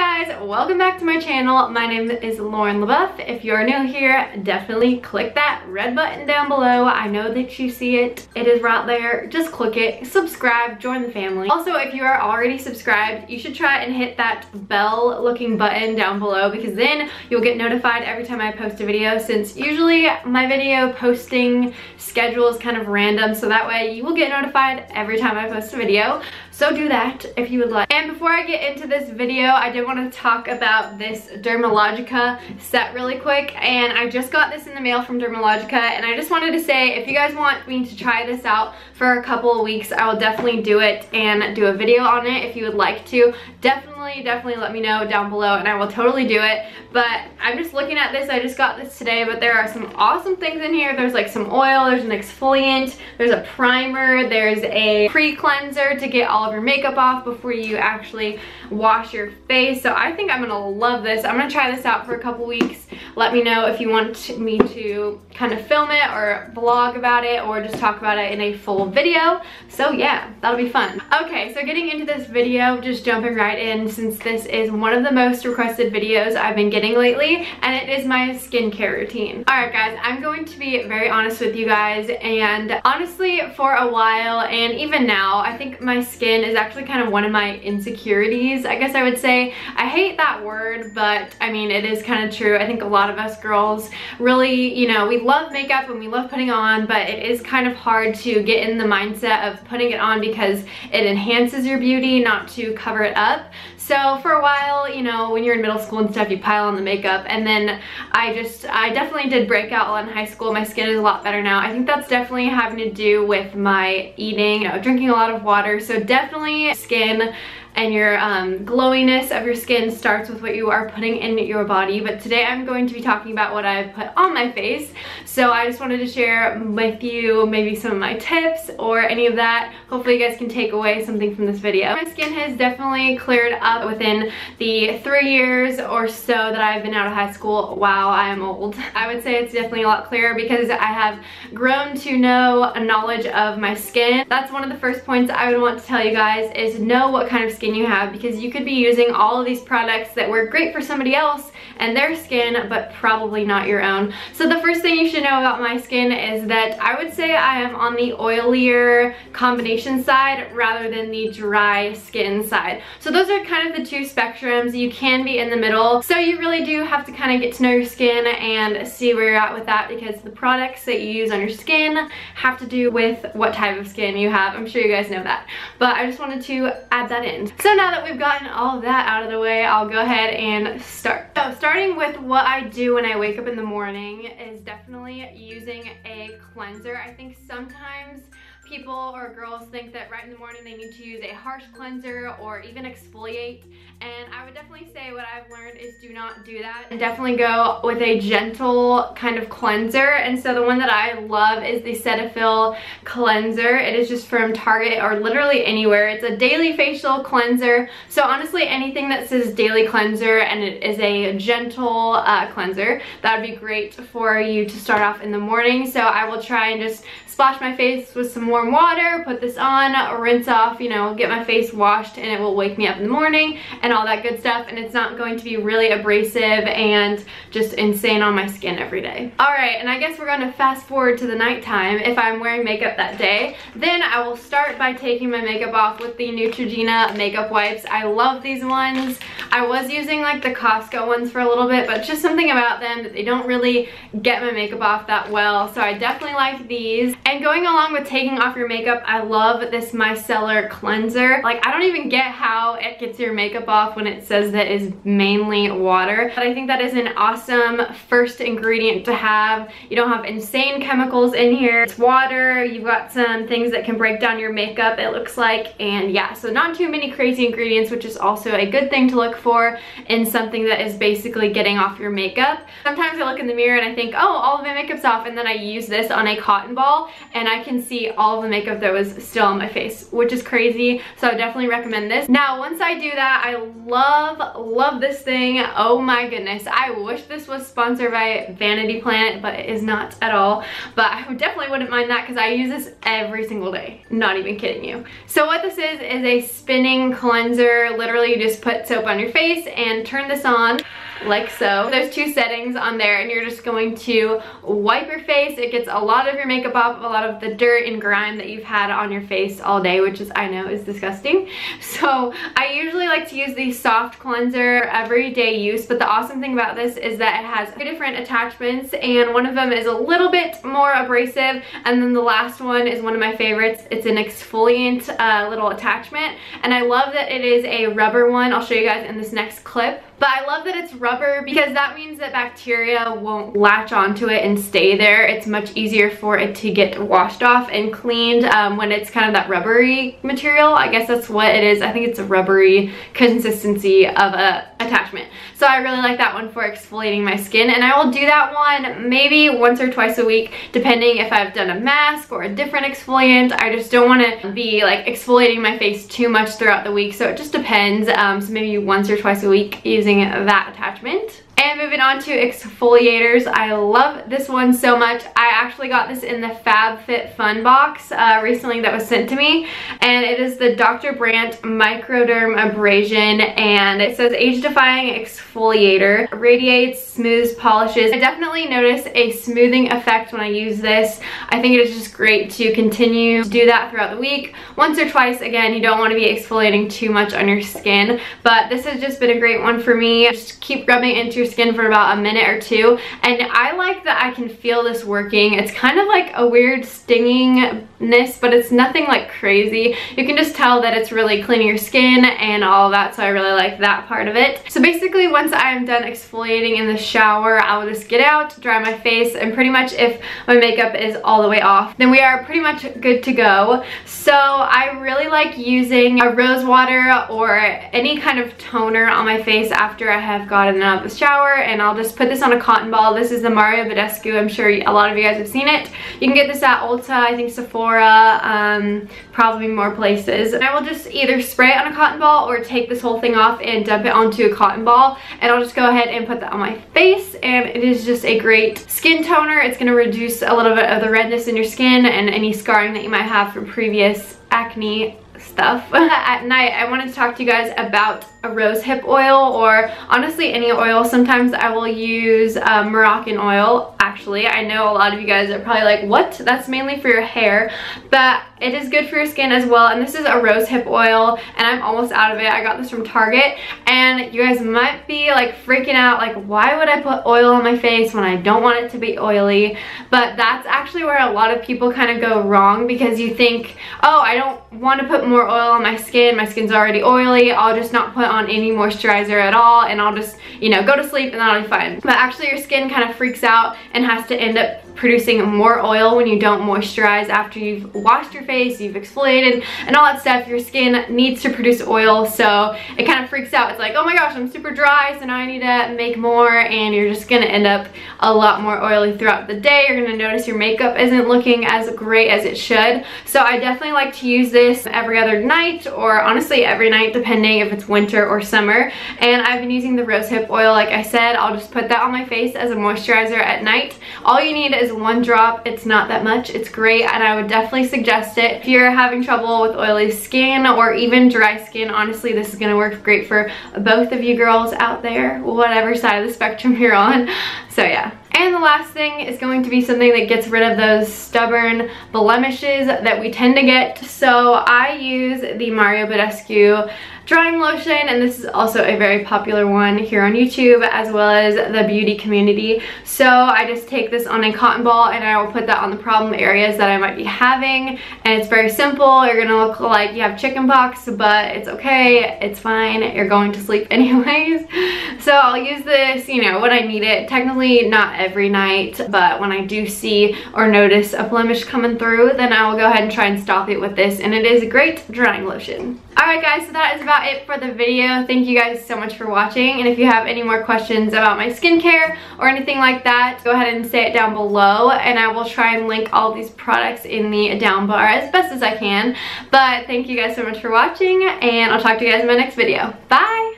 guys, welcome back to my channel. My name is Lauren Lebouef. If you're new here, definitely click that red button down below. I know that you see it. It is right there. Just click it, subscribe, join the family. Also, if you are already subscribed, you should try and hit that bell looking button down below because then you'll get notified every time I post a video since usually my video posting schedule is kind of random so that way you will get notified every time I post a video. So do that if you would like. And before I get into this video, I did want to talk about this Dermalogica set really quick. And I just got this in the mail from Dermalogica. And I just wanted to say, if you guys want me to try this out for a couple of weeks, I will definitely do it and do a video on it if you would like to. Definitely, definitely let me know down below and I will totally do it. But I'm just looking at this. I just got this today, but there are some awesome things in here. There's like some oil, there's an exfoliant, there's a primer, there's a pre-cleanser to get all of your makeup off before you actually wash your face. So I think I'm gonna love this. I'm gonna try this out for a couple weeks. Let me know if you want me to kind of film it or vlog about it or just talk about it in a full video. So yeah, that'll be fun. Okay, so getting into this video, just jumping right in since this is one of the most requested videos I've been getting lately and it is my skincare routine. Alright guys, I'm going to be very honest with you guys and honestly for a while and even now, I think my skin is actually kind of one of my insecurities, I guess I would say. I hate that word, but I mean, it is kind of true. I think a lot of us girls really, you know, we love makeup and we love putting on, but it is kind of hard to get in the mindset of putting it on because it enhances your beauty, not to cover it up. So for a while, you know, when you're in middle school and stuff, you pile on the makeup. And then I just, I definitely did break out in high school. My skin is a lot better now. I think that's definitely having to do with my eating, you know, drinking a lot of water. So definitely skin and your um, glowiness of your skin starts with what you are putting in your body. But today I'm going to be talking about what I've put on my face. So I just wanted to share with you maybe some of my tips or any of that. Hopefully you guys can take away something from this video. My skin has definitely cleared up within the three years or so that I've been out of high school. Wow, I am old. I would say it's definitely a lot clearer because I have grown to know a knowledge of my skin. That's one of the first points I would want to tell you guys is know what kind of skin you have because you could be using all of these products that work great for somebody else and their skin but probably not your own. So the first thing you should know about my skin is that I would say I am on the oilier combination side rather than the dry skin side. So those are kind of the two spectrums. You can be in the middle. So you really do have to kind of get to know your skin and see where you're at with that because the products that you use on your skin have to do with what type of skin you have. I'm sure you guys know that. But I just wanted to add that in. So now that we've gotten all of that out of the way, I'll go ahead and start. So starting with what I do when I wake up in the morning is definitely using a cleanser. I think sometimes people or girls think that right in the morning they need to use a harsh cleanser or even exfoliate. And I would definitely say what I've learned is do not do that. And definitely go with a gentle kind of cleanser. And so the one that I love is the Cetaphil cleanser. It is just from Target or literally anywhere. It's a daily facial cleanser. So honestly anything that says daily cleanser and it is a gentle uh, cleanser that would be great for you to start off in the morning. So I will try and just splash my face with some warm water, put this on, rinse off, you know, get my face washed and it will wake me up in the morning and all that good stuff and it's not going to be really abrasive and just insane on my skin every day. All right, and I guess we're gonna fast forward to the nighttime if I'm wearing makeup that day. Then I will start by taking my makeup off with the Neutrogena makeup wipes. I love these ones. I was using like the Costco ones for a little bit, but just something about them that they don't really get my makeup off that well. So I definitely like these. And going along with taking off your makeup, I love this micellar cleanser. Like, I don't even get how it gets your makeup off when it says that is mainly water. But I think that is an awesome first ingredient to have. You don't have insane chemicals in here. It's water. You've got some things that can break down your makeup, it looks like. And yeah, so not too many crazy ingredients, which is also a good thing to look for in something that is basically getting off your makeup. Sometimes I look in the mirror and I think, oh, all of my makeup's off. And then I use this on a cotton ball and I can see all of the makeup that was still on my face, which is crazy. So I definitely recommend this. Now, once I do that, I love, love this thing. Oh my goodness. I wish this was sponsored by Vanity Planet, but it is not at all. But I definitely wouldn't mind that because I use this every single day. Not even kidding you. So what this is, is a spinning cleanser. Literally, you just put soap on your your face and turn this on like so. There's two settings on there and you're just going to wipe your face. It gets a lot of your makeup off, a lot of the dirt and grime that you've had on your face all day, which is, I know, is disgusting. So I usually like to use the soft cleanser everyday use, but the awesome thing about this is that it has three different attachments and one of them is a little bit more abrasive and then the last one is one of my favorites. It's an exfoliant uh, little attachment and I love that it is a rubber one. I'll show you guys in this next clip. But I love that it's rubber because that means that bacteria won't latch onto it and stay there. It's much easier for it to get washed off and cleaned um, when it's kind of that rubbery material. I guess that's what it is. I think it's a rubbery consistency of a attachment. So I really like that one for exfoliating my skin and I will do that one maybe once or twice a week depending if I've done a mask or a different exfoliant. I just don't want to be like exfoliating my face too much throughout the week so it just depends. Um, so maybe once or twice a week using that attachment. And moving on to exfoliators, I love this one so much. I actually got this in the FabFitFun box uh, recently that was sent to me. And it is the Dr. Brandt Microdermabrasion. And it says age-defying exfoliator. Radiates, smooths, polishes. I definitely notice a smoothing effect when I use this. I think it is just great to continue to do that throughout the week. Once or twice, again, you don't want to be exfoliating too much on your skin. But this has just been a great one for me. Just keep rubbing into your skin for about a minute or two. And I like that I can feel this working. It's kind of like a weird stingingness, but it's nothing like crazy. You can just tell that it's really cleaning your skin and all that, so I really like that part of it. So basically, once I'm done exfoliating in the shower, I will just get out, dry my face, and pretty much if my makeup is all the way off, then we are pretty much good to go. So I really like using a rose water or any kind of toner on my face after I have gotten out of the shower and I'll just put this on a cotton ball. This is the Mario Badescu. I'm sure a lot of you guys have seen it. You can get this at Ulta, I think Sephora, um, probably more places. And I will just either spray it on a cotton ball or take this whole thing off and dump it onto a cotton ball. And I'll just go ahead and put that on my face. And it is just a great skin toner. It's going to reduce a little bit of the redness in your skin and any scarring that you might have from previous acne stuff. At night, I wanted to talk to you guys about a rose hip oil or honestly any oil. Sometimes I will use um, Moroccan oil actually. I know a lot of you guys are probably like, what? That's mainly for your hair, but it is good for your skin as well. And this is a rose hip oil and I'm almost out of it. I got this from Target and you guys might be like freaking out like, why would I put oil on my face when I don't want it to be oily? But that's actually where a lot of people kind of go wrong because you think, oh, I don't want to put more oil on my skin. My skin's already oily. I'll just not put on any moisturizer at all and I'll just, you know, go to sleep and that'll be fine. But actually your skin kind of freaks out and has to end up producing more oil when you don't moisturize after you've washed your face, you've exfoliated and all that stuff. Your skin needs to produce oil so it kind of freaks out. It's like, oh my gosh, I'm super dry so now I need to make more and you're just gonna end up a lot more oily throughout the day. You're gonna notice your makeup isn't looking as great as it should. So I definitely like to use this every other night or honestly every night depending if it's winter or summer. And I've been using the rosehip oil like I said. I'll just put that on my face as a moisturizer at night. All you need is one drop. It's not that much. It's great and I would definitely suggest it. If you're having trouble with oily skin or even dry skin, honestly, this is going to work great for both of you girls out there, whatever side of the spectrum you're on. So yeah. And the last thing is going to be something that gets rid of those stubborn blemishes that we tend to get. So I use the Mario Badescu drying lotion and this is also a very popular one here on YouTube as well as the beauty community. So I just take this on a cotton ball and I will put that on the problem areas that I might be having and it's very simple. You're gonna look like you have chicken pox but it's okay, it's fine, you're going to sleep anyways. So I'll use this, you know, when I need it. Technically not every night but when I do see or notice a blemish coming through then I will go ahead and try and stop it with this and it is a great drying lotion. Alright guys, so that is about it for the video. Thank you guys so much for watching. And if you have any more questions about my skincare or anything like that, go ahead and say it down below. And I will try and link all these products in the down bar as best as I can. But thank you guys so much for watching. And I'll talk to you guys in my next video. Bye!